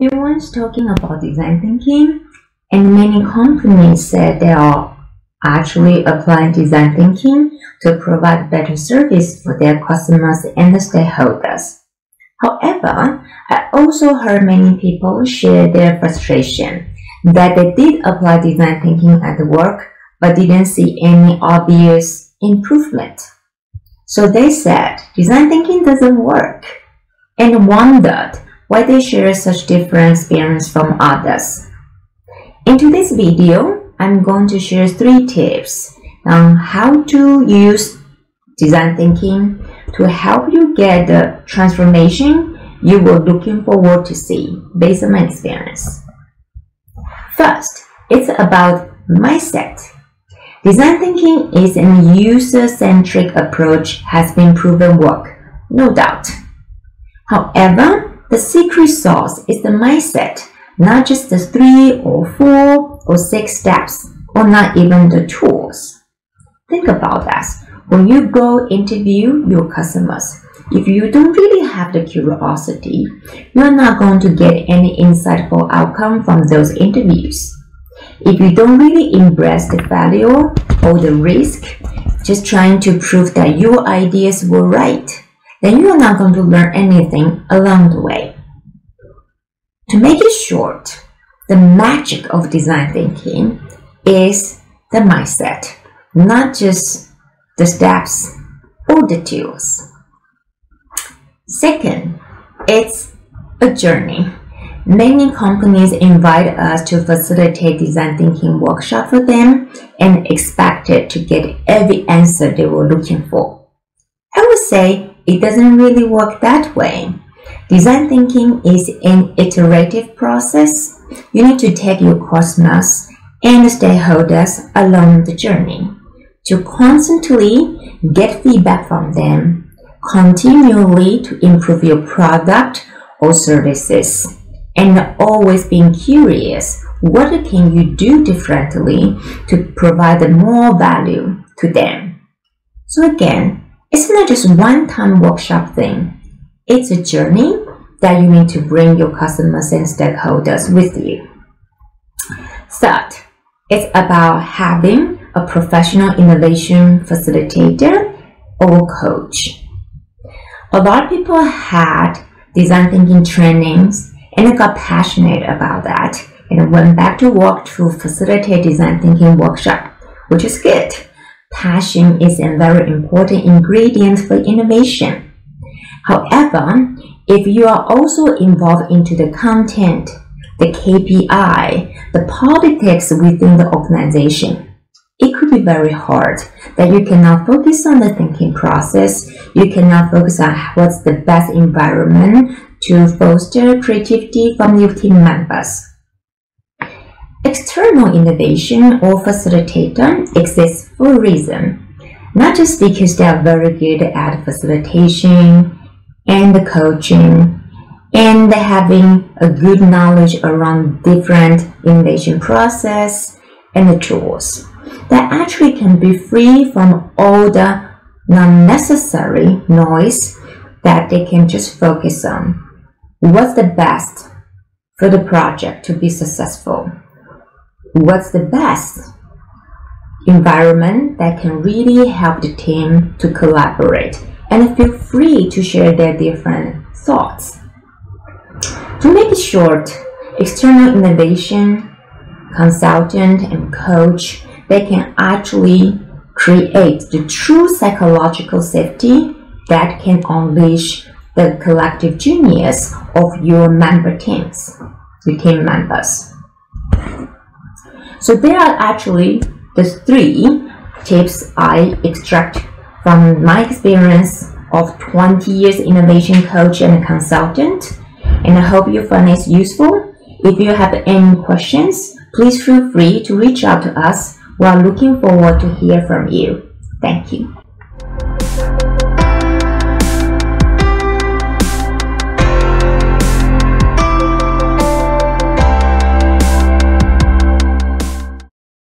everyone's talking about design thinking, and many companies said they are actually applying design thinking to provide better service for their customers and the stakeholders. However, I also heard many people share their frustration that they did apply design thinking at work but didn't see any obvious improvement. So they said design thinking doesn't work and wondered why they share such different experience from others. In today's video, I'm going to share three tips on how to use design thinking to help you get the transformation you were looking forward to see based on my experience. First, it's about mindset. Design thinking is an user-centric approach has been proven work, no doubt. However, the secret sauce is the mindset, not just the three or four or six steps, or not even the tools. Think about that. When you go interview your customers, if you don't really have the curiosity, you're not going to get any insightful outcome from those interviews. If you don't really embrace the value or the risk, just trying to prove that your ideas were right, then you are not going to learn anything along the way. To make it short, the magic of design thinking is the mindset, not just the steps or the tools. Second, it's a journey. Many companies invite us to facilitate design thinking workshop for them and expected to get every answer they were looking for. I would say it doesn't really work that way. Design thinking is an iterative process. You need to take your customers and stakeholders along the journey to constantly get feedback from them, continually to improve your product or services, and always being curious what can you do differently to provide more value to them. So again, it's not just one-time workshop thing. It's a journey that you need to bring your customers and stakeholders with you. Third, it's about having a professional innovation facilitator or coach. A lot of people had design thinking trainings and got passionate about that and went back to work to facilitate design thinking workshop, which is good. Passion is a very important ingredient for innovation. However, if you are also involved into the content the KPI, the politics within the organization. It could be very hard that you cannot focus on the thinking process. You cannot focus on what's the best environment to foster creativity from your team members. External innovation or facilitator exists for a reason, not just because they are very good at facilitation and the coaching and having a good knowledge around different innovation process and the tools that actually can be free from all the unnecessary noise that they can just focus on. What's the best for the project to be successful? What's the best environment that can really help the team to collaborate and feel free to share their different thoughts to make it short, external innovation, consultant, and coach, they can actually create the true psychological safety that can unleash the collective genius of your member teams, your team members. So there are actually the three tips I extract from my experience of 20 years innovation coach and consultant and I hope you find this useful. If you have any questions, please feel free to reach out to us. We are looking forward to hear from you. Thank you.